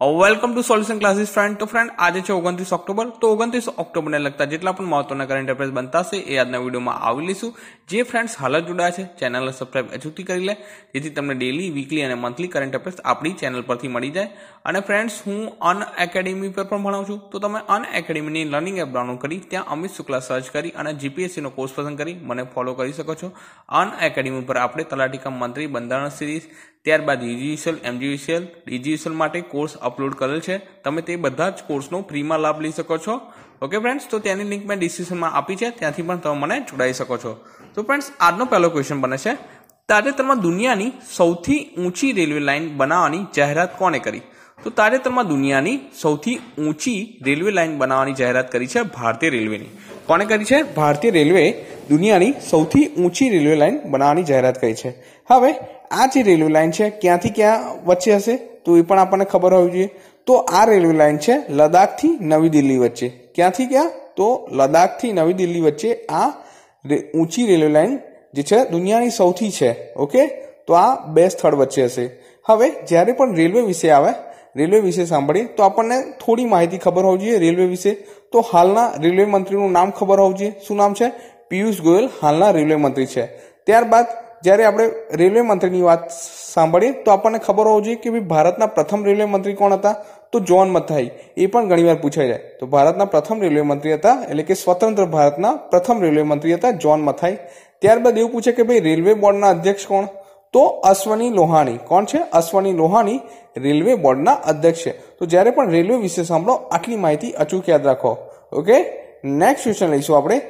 Welcome to solution classes friend તો friend આજે છે ઓગણત્રીસ ઓક્ટોબર. તો ઓગણત્રીસ ઓક્ટોબરને લગતા જેટલા પણ મહત્વના કરંટ અફેર્સ બનતા છે એ આજના વિડીયોમાં આવી લઈશું. જે ફ્રેન્ડ્સ હાલ જોડાયા છે ચેનલને સબસ્ક્રાઇબ અચૂકથી કરી લે. જેથી તમને ડેલી વીકલી અને મંથલી કરંટ અફેર્સ આપણી ચેનલ પરથી મળી જાય. અને ફ્રેન્ડ્સ હું અન એકેડેમી પર પણ ભણાવું છું. તો તમે અન એકેડેમીની લર્નિંગ એપ ડાઉનલોડ કરી, ત્યાં અમિત શુક્લા સર્ચ કરી અને જીપીએસસીનો કોર્સ પસંદ કરી મને ફોલો કરી શકો છો. અન એકેડેમી પર આપણે તલાટી કમ મંત્રી બંધારણ સિરીઝ ત્યારબાદ યુજીસીએલ એમજીવીસીએલ ડીજીસીએલ માટે કોર્સ અપલોડ કરેલ છે. તમે તે બધા જ કોર્સનો ફ્રીમાં લાભ લઈ શકો છો. ઓકે ફ્રેન્ડ્સ તો તેની લિંક મેં ડિસ્ક્રિપ્શનમાં આપી છે. ત્યાંથી પણ તમે મને જોડાઈ શકો છો. તો ફ્રેન્ડ્સ આજનો પહેલો ક્વેશ્ચન બને છે. તાજેતરમાં દુનિયાની સૌથી ઊંચી રેલવે લાઇન બનાવવાની જાહેરાત કોને કરી? તો તાજેતરમાં દુનિયાની સૌથી ઊંચી રેલવે લાઇન બનાવવાની જાહેરાત કરી છે ભારતીય રેલવેની. કોને કરી છે? ભારતીય રેલવે દુનિયાની સૌથી ઊંચી રેલવે લાઇન બનાવવાની જાહેરાત કરી છે. હવે આ જે રેલવે લાઇન છે, ક્યાંથી ક્યાં વચ્ચે હશે, તો એ પણ આપણને ખબર હોવી જોઈએ. તો આ રેલવે લાઇન છે લદાખથી નવી દિલ્હી વચ્ચે. ક્યાંથી ક્યાં? તો લદાખથી નવી દિલ્હી વચ્ચે આ ઊંચી રેલવે લાઇન જે છે, દુનિયાની સૌથી છે, ઓકે? તો આ બે સ્થળ વચ્ચે હશે. હવે જ્યારે પણ રેલવે વિશે આવે, રેલવે વિશે સાંભળીએ, તો આપણને થોડી માહિતી ખબર હોવી જોઈએ રેલવે વિશે. તો હાલના રેલવે મંત્રીનું નામ ખબર હોવું જોઈએ. શું નામ છે? પિયુષ ગોયલ હાલના રેલવે મંત્રી છે. ત્યારબાદ જ્યારે આપણે રેલવે મંત્રીની વાત સાંભળીએ, તો આપણને ખબર હોવી જોઈએ કે ભાઈ ભારતના પ્રથમ રેલવે મંત્રી કોણ હતા? તો જોન મથાઈ. એ પણ ઘણીવાર પૂછાઈ જાય. તો ભારતના પ્રથમ રેલવે મંત્રી હતા, એટલે કે સ્વતંત્ર ભારતના પ્રથમ રેલવે મંત્રી હતા જોન મથાઈ. ત્યારબાદ એવું પૂછે કે ભાઈ રેલવે બોર્ડના અધ્યક્ષ કોણ? તો અશ્વની લોહાણી. કોણ છે? અશ્વની લોહાણી રેલવે બોર્ડના અધ્યક્ષ છે. તો જ્યારે પણ રેલવે વિશે સાંભળો, આટલી માહિતી અચૂક યાદ રાખો. ઓકે? નેક્સ્ટ ક્વેશ્ચન લઈશું આપણે.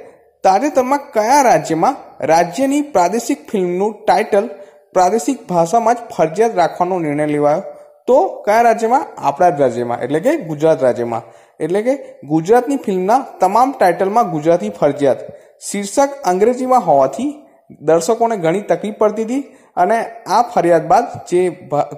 તાજેતરમાં કયા રાજ્યમાં રાજ્યની પ્રાદેશિક ફિલ્મનું ટાઇટલ પ્રાદેશિક ભાષામાં જ ફરજિયાત રાખવાનો નિર્ણય લેવાયો? તો કયા રાજ્યમાં? આપણા જ રાજ્યમાં. એટલે કે ગુજરાત રાજ્યમાં. એટલે કે ગુજરાતની ફિલ્મના તમામ ટાઇટલમાં ગુજરાતી ફરજિયાત. શીર્ષક અંગ્રેજીમાં હોવાથી દર્શકોને ઘણી તકલીફ પડતી હતી અને આ ફરિયાદ બાદ જે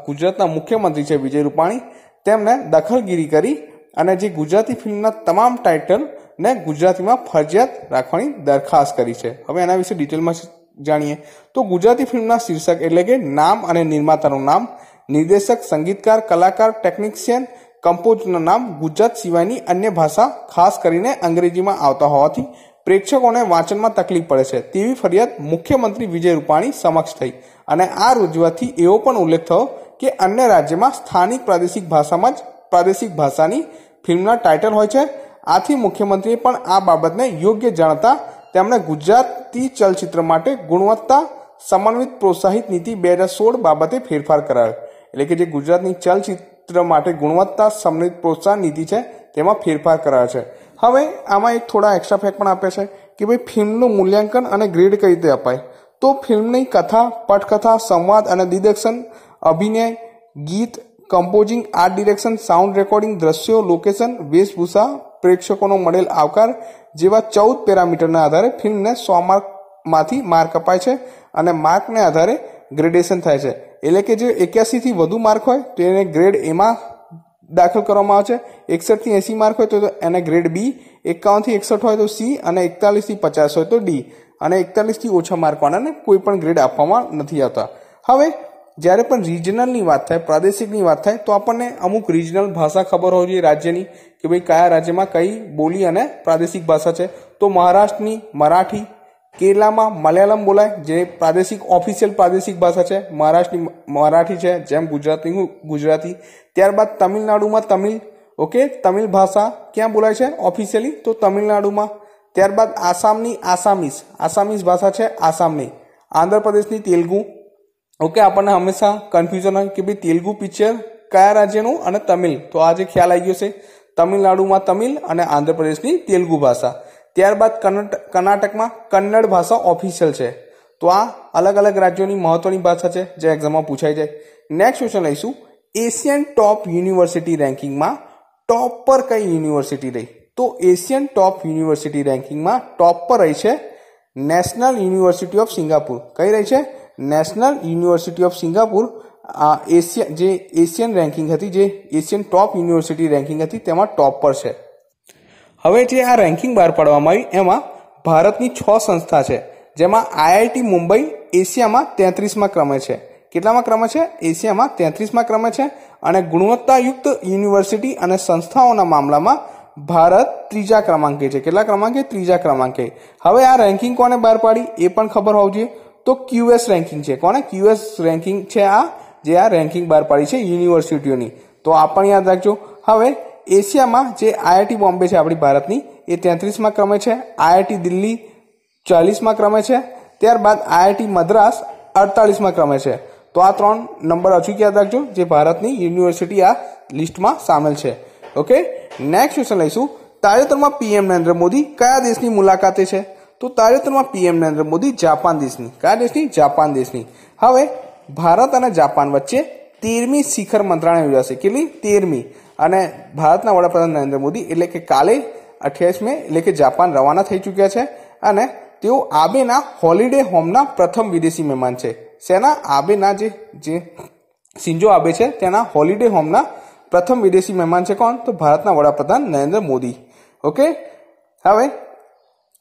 ગુજરાતના મુખ્યમંત્રી છે વિજય રૂપાણી, તેમને દખલગીરી કરી અને જે ગુજરાતી ફિલ્મના તમામ ટાઇટલ ને ગુજરાતીમાં ફરજિયાત રાખવાની દરખાસ્ત કરી છે. હવે એના વિશે ડિટેલમાં જાણીએ. તો ગુજરાતી ફિલ્મના શીર્ષક એટલે કે નામ અને નિર્માતાનું નામ, નિર્દેશક, સંગીતકાર, કલાકાર, ટેકનિશિયન, કમ્પોઝરનું નામ ગુજરાત સિવાયની અન્ય ભાષા ખાસ કરીને અંગ્રેજીમાં આવતા હોવાથી પ્રેક્ષકોને વાંચનમાં તકલીફ પડે છે. તેવી ફરિયાદ મુખ્યમંત્રી વિજય રૂપાણી સમક્ષ થઈ અને આ રજૂઆતથી એવો પણ ઉલ્લેખ થયો કે અન્ય રાજ્યમાં સ્થાનિક પ્રાદેશિક ભાષામાં જ પ્રાદેશિક ભાષાની ફિલ્મના ટાઇટલ હોય છે. આથી મુખ્યમંત્રીએ પણ આ બાબતને યોગ્ય જાણતા તેમણે ગુજરાતી ચલચિત્ર માટે ગુણવત્તા સમન્વિત પ્રોત્સાહિત નીતિ બે હજાર સોળ બાબતે ફેરફાર કરાયો. એટલે કે જે ગુજરાતની ચલચિત્ર માટે ગુણવત્તા સમન્વિત પ્રોત્સાહન નીતિ છે, તેમાં ફેરફાર કરાયો છે. હવે આમાં એક થોડા એક્સ્ટ્રા ફેક્ટ પણ આપે છે કે ભાઈ ફિલ્મનું મૂલ્યાંકન અને ગ્રેડ કઈ રીતે અપાય? તો ફિલ્મની કથા, પટકથા, સંવાદ અને દિગ્દર્શન, અભિનય, ગીત composing art direction sound recording દ્રશ્યો લોકેશન વેશભૂષા પ્રેક્ષકોનો મળેલ આવકાર જેવા ચૌદ પેરામીટરના આધારે ફિલ્મને સો માર્કમાંથી માર્ક અપાય છે અને માર્કને આધારે ગ્રેડેશન થાય છે. એટલે કે જે એક્યાસીથી વધુ માર્ક હોય તો એને ગ્રેડ એમાં દાખલ કરવામાં આવે છે. એકસઠથી એંસી માર્ક હોય તો એને ગ્રેડ બી, એકાવનથી એકસઠ હોય તો સી અને એકતાલીસથી પચાસ હોય તો ડી. અને એકતાલીસથી ઓછા માર્કવાળાને કોઈ પણ ગ્રેડ આપવામાં નથી આવતા. હવે, જ્યારે પણ રિજનલની વાત થાય, પ્રાદેશિકની વાત થાય, તો આપણને અમુક રિજનલ ભાષા ખબર હોવી જોઈએ રાજ્યની. કે ભાઈ કયા રાજ્યમાં કઈ બોલી અને પ્રાદેશિક ભાષા છે? તો મહારાષ્ટ્રની મરાઠી, કેરલામાં મલયાલમ બોલાય, જે પ્રાદેશિક ઓફિશિયલ પ્રાદેશિક ભાષા છે. મહારાષ્ટ્રની મરાઠી છે, જેમ ગુજરાતી ગુજરાતી. ત્યારબાદ તમિલનાડુમાં તમિલ, ઓકે? તમિલ ભાષા ક્યાં બોલાય છે? ઓફિશિયલી તો તમિલનાડુમાં. ત્યારબાદ આસામની આસામીસ આસામીસ ભાષા છે આસામની. આંધ્રપ્રદેશની તેલુગુ, ઓકે? આપણને હંમેશા કન્ફ્યુઝન હોય કે ભાઈ તેલુગુ પિક્ચર કયા રાજ્યનું અને તમિલ? તો આજે ખ્યાલ આવી ગયો છે. તમિલનાડુમાં તમિલ અને આંધ્રપ્રદેશની તેલુગુ ભાષા. ત્યારબાદ કર્ણાટકમાં કન્નડ ભાષા ઓફિશિયલ છે. તો આ અલગ અલગ રાજ્યોની મહત્વની ભાષા છે, જે એક્ઝામમાં પૂછાઈ જાય. નેક્સ્ટ ક્વેશ્ચન લઈશું. એશિયન ટોપ યુનિવર્સિટી રેન્કિંગમાં ટોપ પર કઈ યુનિવર્સિટી રહી? તો એશિયન ટોપ યુનિવર્સિટી રેન્કિંગમાં ટોપ પર રહી છે નેશનલ યુનિવર્સિટી ઓફ સિંગાપુર કઈ રહી છે? નેશનલ યુનિવર્સિટી ઓફ સિંગાપુર આ એશિયન જે એશિયન રેન્કિંગ હતી, જે એશિયન ટોપ યુનિવર્સિટી રેન્કિંગ હતી, તેમાં ટોપ પર છે. હવે જે આ રેન્કિંગ બહાર પાડવામાં આવી, એમાં ભારતની છ સંસ્થા છે, જેમાં આઈઆઈટી મુંબઈ, એશિયામાં તેત્રીસમાં ક્રમે છે. કેટલામાં ક્રમે છે? એશિયામાં તેત્રીસમાં ક્રમે છે અને ગુણવત્તાયુક્ત યુનિવર્સિટી અને સંસ્થાઓના મામલામાં ભારત ત્રીજા ક્રમાંકે છે. કેટલા ક્રમાંકે? ત્રીજા ક્રમાંકે. હવે આ રેન્કિંગ કોને બહાર પાડી? એ પણ ખબર હોવી જોઈએ. તો ક્યુએસ રેન્કિંગ છે. કોને? ક્યુએસ રેન્કિંગ છે આ જે આ રેન્કિંગ બહાર પાડી છે યુનિવર્સિટીઓની. તો આ પણ યાદ રાખજો. હવે એશિયામાં જે આઈઆઈટી બોમ્બે છે આપણી ભારતની, એ તેત્રીસમાં ક્રમે છે. આઈઆઈટી દિલ્હી ચાલીસમાં ક્રમે છે. ત્યારબાદ આઈઆઈટી મદ્રાસ અડતાલીસમાં ક્રમે છે. તો આ ત્રણ નંબર અચૂક યાદ રાખજો, જે ભારતની યુનિવર્સિટી આ લિસ્ટમાં સામેલ છે. ઓકે? નેક્સ્ટ ક્વેશ્ચન લઈશું. તાજેતરમાં પીએમ નરેન્દ્ર મોદી કયા દેશની મુલાકાતે છે? તો તાજેતરમાં પીએમ નરેન્દ્ર મોદી જાપાન દેશની. કયા દેશની? જાપાન દેશની. હવે ભારત અને જાપાન વચ્ચે તેરમી શિખર મંત્રણા યોજાશે. કેટલી? તેરમી. અને ભારતના વડાપ્રધાન નરેન્દ્ર મોદી એટલે કે કાલે અઠ્યાવીસ મે એટલે કે જાપાન રવાના થઈ ચૂક્યા છે અને તેઓ આબેના હોલિડે હોમના પ્રથમ વિદેશી મહેમાન છે. શેના? આબેના જે જે સિંજો આબે છે, તેના હોલિડે હોમના પ્રથમ વિદેશી મહેમાન છે કોણ? તો ભારતના વડાપ્રધાન નરેન્દ્ર મોદી. ઓકે? હવે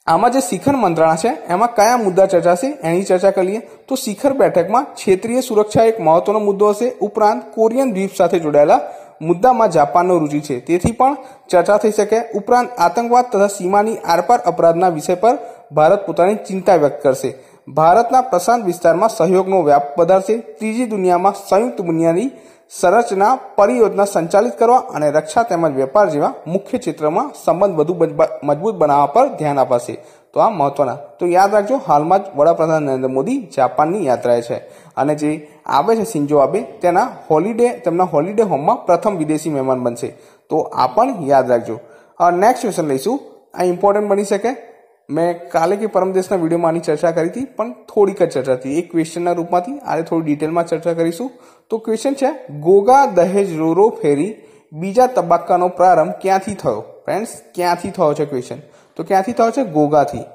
આમાં જે શિખર મંત્રણા છે, એમાં કયા મુદ્દા ચર્ચાશે એની ચર્ચા કરીએ તો શિખર બેઠકમાં ક્ષેત્રીય સુરક્ષા એક મહત્વનો મુદ્દો હશે. ઉપરાંત કોરિયન દ્વીપ સાથે જોડાયેલા મુદ્દામાં જાપાનનો રુચિ છે. તેથી પણ ચર્ચા થઈ શકે. ઉપરાંત આતંકવાદ તથા સીમાની આરપાર અપરાધના વિષય પર ભારત પોતાની ચિંતા વ્યક્ત કરશે. ભારતના પ્રશાંત વિસ્તારમાં સહયોગનો વ્યાપ વધારશે. ત્રીજી દુનિયામાં સંયુક્ત બુનિયાદી સંરચના, પરિયોજના સંચાલિત કરવા અને રક્ષા તેમજ વેપાર જેવા મુખ્ય ક્ષેત્રમાં સંબંધ વધુ મજબૂત બનાવવા પર ધ્યાન અપાશે. તો આ મહત્વના. તો યાદ રાખજો, હાલમાં જ વડાપ્રધાન નરેન્દ્ર મોદી જાપાનની યાત્રાએ છે. અને જે આવે છે સિંજો આબે તેના હોલિડે, તેમના હોલિડે હોમમાં પ્રથમ વિદેશી મહેમાન બનશે. તો આ પણ યાદ રાખજો. નેક્સ્ટ ક્વેશ્ચન લઈશું. આ ઇમ્પોર્ટન્ટ બની શકે. મેં કાલે કે પરમ દિવસના વિડીયોમાં આની ચર્ચા કરી હતી, પણ થોડીક જ ચર્ચા હતી. એક ક્વેશ્ચનના રૂપમાંથી આજે થોડી ડિટેલમાં ચર્ચા કરીશું. તો ક્વેશ્ચન છે, ગોગા દહેજ રોરો ફેરી બીજા તબક્કાનો પ્રારંભ ક્યાંથી થયો? ફ્રેન્ડ્સ ક્યાંથી થયો છે ક્વેશ્ચન તો ક્યાંથી થયો છે? ગોગાથી.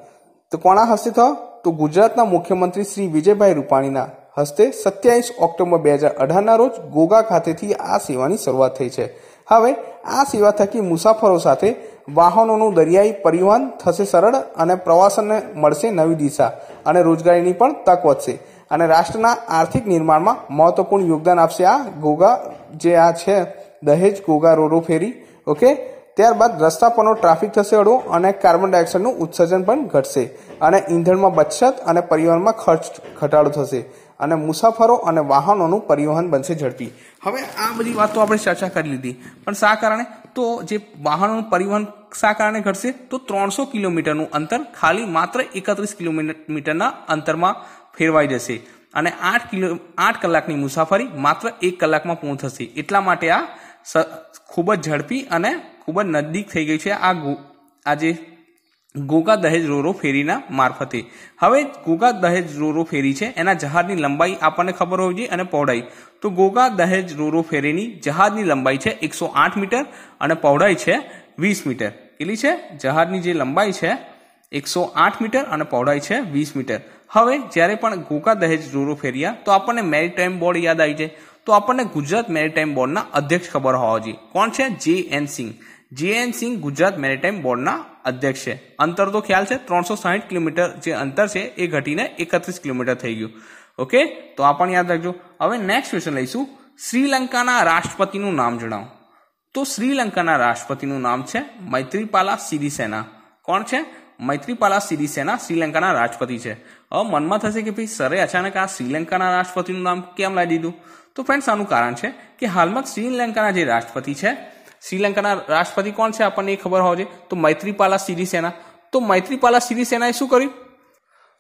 તો કોના હસ્તે થયો? તો ગુજરાતના મુખ્યમંત્રી શ્રી વિજયભાઈ રૂપાણીના હસ્તે સત્યાવીસ ઓક્ટોબર બે હજાર અઢારના રોજ ગોગા ખાતેથી આ સેવાની શરૂઆત થઈ છે. હવે આ સેવા થકી મુસાફરો સાથે વાહનોનું દરિયાઈ પરિવહન થશે સરળ અને પ્રવાસનને મળશે નવી દિશા અને રોજગારીની પણ તક વધશે. અને રાષ્ટ્રના આર્થિક નિર્માણમાં મહત્વપૂર્ણ યોગદાન આપશે આ ગોગા, જે આ છે, દહેજ ગોગા રોરો ફેરી. ઓકે? ત્યારબાદ રસ્તા પરનો ટ્રાફિક થશે હળવો અને કાર્બન ડાયોક્સાઇડનું ઉત્સર્જન પણ ઘટશે. અને ઈંધણમાં બચત અને પરિવહનમાં ખર્ચ ઘટાડો થશે. અને મુસાફરો અને વાહનોનું પરિવહન બનશે ઝડપી. હવે આ બધી વાતો આપણે ચર્ચા કરી લીધી. પણ શા કારણે? તો જે વાહનોનું પરિવહન શા કારણે ઘટશે? તો ત્રણસો કિલોમીટરનું અંતર ખાલી માત્ર એકત્રીસ કિલોમીટરના અંતરમાં ફેરવાઈ જશે. અને આઠ કિલો, આઠ કલાકની મુસાફરી માત્ર એક કલાકમાં પૂર્ણ થશે. એટલા માટે આ ખૂબ જ ઝડપી અને ખૂબ જ નજદીક થઈ ગઈ છે આ આ જે ગોગા દહેજ રોરો ફેરીના મારફતે. હવે ગોગા દહેજ રોરો ફેરી છે, એના જહાજની લંબાઈ આપણને ખબર હોવી જોઈએ અને પહોળાઈ. તો ગોગા દહેજ રોરો ફેરીની જહાજની લંબાઈ છે એકસો આઠ મીટર અને પહોળાઈ છે વીસ મીટર. કેટલી છે? જહાજની જે લંબાઈ છે એકસો આઠ મીટર અને પહોળાઈ છે વીસ મીટર. હવે જ્યારે પણ ગોગા દહેજ રોરો ફેરિયા, તો આપણને મેરીટાઈમ બોર્ડ યાદ આવી જાય. તો આપણને ગુજરાત મેરીટાઈમ બોર્ડના અધ્યક્ષ ખબર હોવા જોઈએ. કોણ છે? જે એન સિંહ. જે એન સિંહ ગુજરાત મેરીટાઈમ બોર્ડના અધ્યક્ષ છે. અંતર તો ખ્યાલ છે, ત્રણસો સાહીઠ કિલોમીટર જે અંતર છે, એ ઘટીને એકત્રીસ કિલોમીટર થઈ ગયું. ઓકે? તો આ પણ યાદ રાખજો. હવે નેક્સ્ટ ક્વેશ્ચન લઈશું. શ્રીલંકાના રાષ્ટ્રપતિનું નામ જણાવો. તો શ્રીલંકાના રાષ્ટ્રપતિનું નામ છે મૈત્રીપાલા સિરિસેના. કોણ છે? મૈત્રીપાલા સિરિસેના શ્રીલંકાના રાષ્ટ્રપતિ છે. હવે મનમાં થશે કે ભાઈ સરે અચાનક આ શ્રીલંકાના રાષ્ટ્રપતિનું નામ કેમ લાવી દીધું? તો ફ્રેન્ડ્સ આનું કારણ છે કે હાલમાં શ્રીલંકાના જે રાષ્ટ્રપતિ છે શ્રીલંકાના રાષ્ટ્રપતિ કોણ છે આપણને એ ખબર હોવી તો મૈત્રીપાલા સિરિસેના. તો મૈત્રીપાલા સિરિસેનાએ શું કર્યું?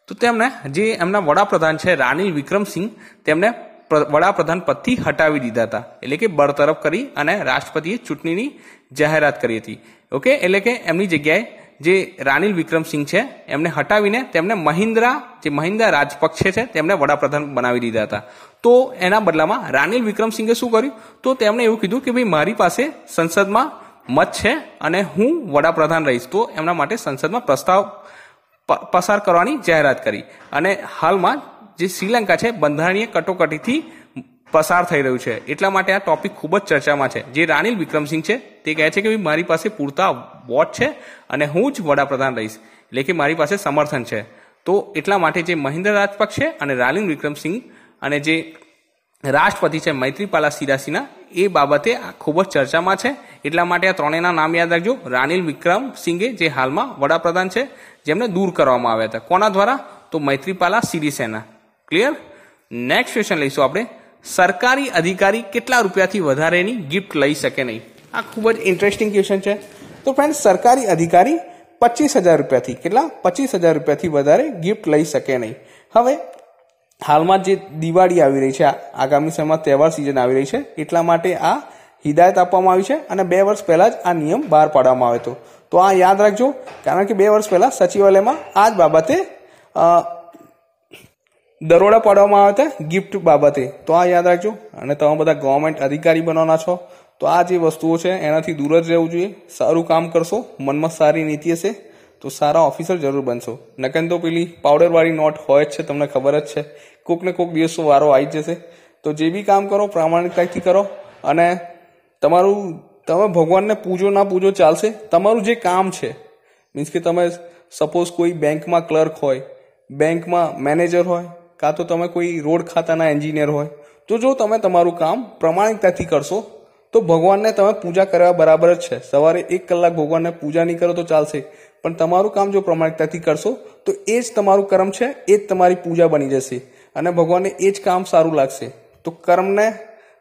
તો તેમને જે એમના વડાપ્રધાન છે, રાનિલ વિક્રમસિંહ, તેમને વડાપ્રધાન પદથી હટાવી દીધા હતા. એટલે કે બરતરફ કરી અને રાષ્ટ્રપતિએ ચૂંટણીની જાહેરાત કરી હતી. ઓકે? એટલે કે એમની જગ્યાએ જે રાનિલ વિક્રમસિંહ છે, એમને હટાવીને તેમને મહિન્દ્રા, જે મહિન્દ્રા રાજપક્ષે છે, તેમને વડાપ્રધાન બનાવી દીધા હતા. તો એના બદલામાં રાનિલ વિક્રમસિંહે શું કર્યું? તો તેમણે એવું કીધું કે ભાઈ, મારી પાસે સંસદમાં મત છે અને હું વડાપ્રધાન રહીશ. તો એમના માટે સંસદમાં પ્રસ્તાવ પસાર કરવાની જાહેરાત કરી. અને હાલમાં જે શ્રીલંકા છે, બંધારણીય કટોકટીથી પસાર થઈ રહ્યું છે. એટલા માટે આ ટોપિક ખૂબ જ ચર્ચામાં છે. જે રાનિલ વિક્રમસિંહ છે, તે કહે છે કે મારી પાસે પૂરતા વોટ છે અને હું જ વડાપ્રધાન રહીશ. એટલે કે મારી પાસે સમર્થન છે. તો એટલા માટે જે મહિન્દ્ર રાજપક્ષે અને રાનિલ વિક્રમસિંહ અને જે રાષ્ટ્રપતિ છે મૈત્રીપાલા સિરાસીના, એ બાબતે ખૂબ જ ચર્ચામાં છે. એટલા માટે આ ત્રણેયના નામ યાદ રાખજો. રાનિલ વિક્રમસિંઘે જે હાલમાં વડાપ્રધાન છે, જેમને દૂર કરવામાં આવ્યા હતા. કોના દ્વારા? તો Maithripala Sirisena. Clear next question લઈશું આપણે. સરકારી અધિકારી કેટલા રૂપિયાથી વધારેની ગિફ્ટ લઈ શકે નહીં? આ ખૂબ જ ઇન્ટરેસ્ટિંગ ક્વેશ્ચન છે. તો ફ્રેન્ડ સરકારી અધિકારી પચીસ હજાર રૂપિયાથી, કેટલા? પચીસ હજાર રૂપિયાથી વધારે ગિફ્ટ લઈ શકે નહીં. હવે, હાલમાં જે દિવાળી આવી રહી છે આગામી સમયમાં તહેવાર સિઝન આવી રહી છે, એટલા માટે આ હિદાયત આપવામાં આવી છે અને બે વર્ષ પહેલા જ આ નિયમ બહાર પાડવામાં આવ્યો હતો. તો આ યાદ રાખજો, કારણ કે બે વર્ષ પહેલા સચિવાલયમાં આ જ બાબતે દરોડા પાડવામાં આવ્યા હતા ગિફ્ટ બાબતે. તો આ યાદ રાખજો, અને તમે બધા ગવર્મેન્ટ અધિકારી બનવાના છો. તો આ જે વસ્તુઓ છે, એનાથી દૂર જ રહેવું જોઈએ. સારું કામ કરશો, મનમાં સારી નીતિ હશે, તો સારા ઓફિસર જરૂર બનશો. નકન તો પેલી પાવડરવાળી નોટ હોય જ છે, તમને ખબર જ છે. કોક ને કોક દિવસો વારો આવી જશે. તો જે બી કામ કરો, પ્રામાણિકતાથી કરો, અને તમારું, તમે ભગવાનને પૂજો ના પૂજો ચાલશે. તમારું જે કામ છે, મીન્સ કે તમે સપોઝ કોઈ બેંકમાં ક્લર્ક હોય, બેંકમાં મેનેજર હોય, કાં તો તમે કોઈ રોડ ખાતાના એન્જિનિયર હોય, તો જો તમે તમારું કામ પ્રમાણિકતાથી કરશો તો ભગવાનને તમે પૂજા કરવા બરાબર જ છે. સવારે એક કલાક ભગવાનને પૂજા નહીં કરો તો ચાલશે. પણ તમારું કામ જો પ્રમાણિકતાથી કરશો, તો એ જ તમારું કર્મ છે, એ જ તમારી પૂજા બની જશે. અને ભગવાનને એ જ કામ સારું લાગશે. તો કર્મને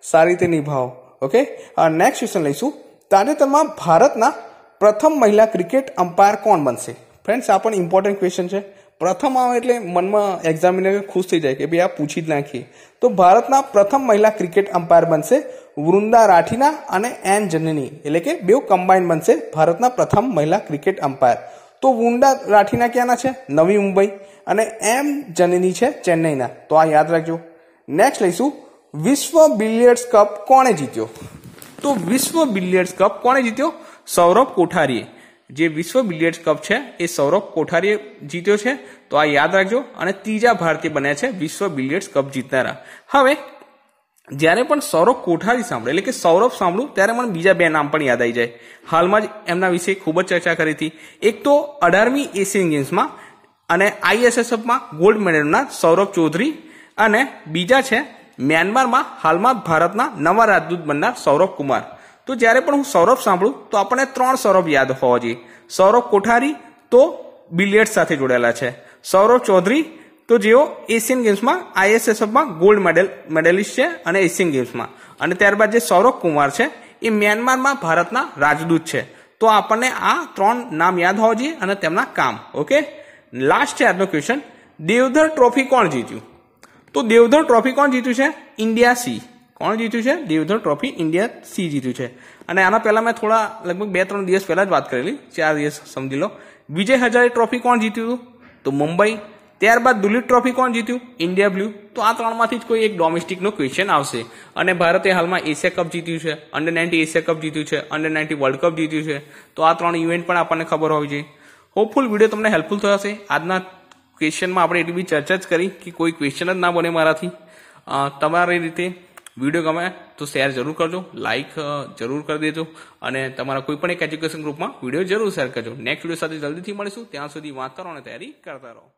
સારી રીતે નિભાવો. ઓકે? નેક્સ્ટ ક્વેશ્ચન લઈશું. તાજેતરમાં ભારતના પ્રથમ મહિલા ક્રિકેટ અમ્પાયર કોણ બનશે? ફ્રેન્ડ્સ આ પણ ઇમ્પોર્ટન્ટ ક્વેશ્ચન છે. પ્રથમ આવે એટલે મનમાં એક્ઝામિનર ખુશ થઈ જાય કે ભાઈ આ પૂછી જ નાખીએ. તો ભારતના પ્રથમ મહિલા ક્રિકેટ અમ્પાયર બનશે વૃંદા રાઠીના અને એન જનની. એટલે કે બેવ કમ્બાઇન બનશે ભારતના પ્રથમ મહિલા ક્રિકેટ અમ્પાયર તો વૃંદા રાઠીના ક્યાંના છે? નવી મુંબઈ. અને એમ જનની છે ચેન્નઈના. તો આ યાદ રાખજો. નેક્સ્ટ લઈશું. વિશ્વ બિલિયર્ડ્સ કપ કોણે જીત્યો? તો વિશ્વ બિલિયર્ડ્સ કપ કોણે જીત્યો? સૌરભ કોઠારીએ. જે વિશ્વ બિલિયર્ડ્સ કપ છે, એ સૌરભ કોઠારીએ જીત્યો છે. તો આ યાદ રાખજો. અને ત્રીજા ભારતીય બન્યા છે વિશ્વ બિલિયર્ડ્સ કપ જીતનારા. હવે, જ્યારે પણ સૌરભ કોઠારી સાંભળે, એટલે કે સૌરભ સાંભળું, ત્યારે મને બીજા બે નામ પણ યાદ આવી જાય. હાલમાં જ એમના વિશે ખૂબ જ ચર્ચા કરી હતી. એક તો અઢારમી એશિયન ગેમ્સમાં અને આઈએસએસએફમાં ગોલ્ડ મેડલના સૌરભ ચૌધરી અને બીજા છે મ્યાનમારમાં હાલમાં ભારતના નવા રાજદૂત બનનાર સૌરભ કુમાર. તો જ્યારે પણ હું સૌરભ સાંભળું, તો આપણને ત્રણ સૌરભ યાદ હોવા જોઈએ. સૌરભ કોઠારી તો બિલિયર્ડ સાથે જોડાયેલા છે. સૌરભ ચૌધરી તો જેઓ એશિયન ગેમ્સમાં, આઈએસએસએફમાં ગોલ્ડ મેડલ, મેડલિસ્ટ છે અને એશિયન ગેમ્સમાં. અને ત્યારબાદ જે સૌરભ કુમાર છે, એ મ્યાનમારમાં ભારતના રાજદૂત છે. તો આપણને આ ત્રણ નામ યાદ હોવા જોઈએ અને તેમના કામ. ઓકે? લાસ્ટ છે આજનો ક્વેશ્ચન દેવધર ટ્રોફી કોણ જીત્યું? તો દેવધર ટ્રોફી કોણ જીત્યું છે? India C. કોણ જીત્યું છે? દેવધર ટ્રોફી ઇન્ડિયા સી જીત્યું છે. અને આના પહેલા મેં થોડા લગભગ બે ત્રણ દિવસ પહેલા જ વાત કરેલી. ચાર દિવસ સમજી લો. વિજય હજારે ટ્રોફી કોણ જીત્યું હતું? તો મુંબઈ. ત્યારબાદ દુલીપ ટ્રોફી કોણ જીત્યું? India blue. તો આ ત્રણમાંથી જ કોઈ એક ડોમેસ્ટિકનો ક્વેશ્ચન આવશે. અને ભારતે હાલમાં એશિયા કપ જીત્યું છે અંડર નાઇન્ટી એશિયા કપ જીત્યું છે અંડર નાઇન્ટી વર્લ્ડ કપ જીત્યું છે. તો આ ત્રણ ઇવેન્ટ પણ આપણને ખબર હોવી જોઈએ. હોપફુલ વીડિયો તમને હેલ્પફુલ થયો હશે. આજના ક્વેશ્ચનમાં આપણે એટલી બી ચર્ચા જ કરી કે કોઈ ક્વેશ્ચન જ ના બને મારાથી. તમારી રીતે વીડિયો ગમે તો શેર જરૂર કરજો લાઇક જરૂર કરી દેજો અને તમારા કોઈ પણ એક એજ્યુકેશન ગ્રુપમાં વીડિયો જરૂર શેર કરજો. નેક્સ્ટ વીડિયો સાથે જલ્દીથી મળીશું. ત્યાં સુધી વાંચતા રહો અને તૈયારી કરતા રહો.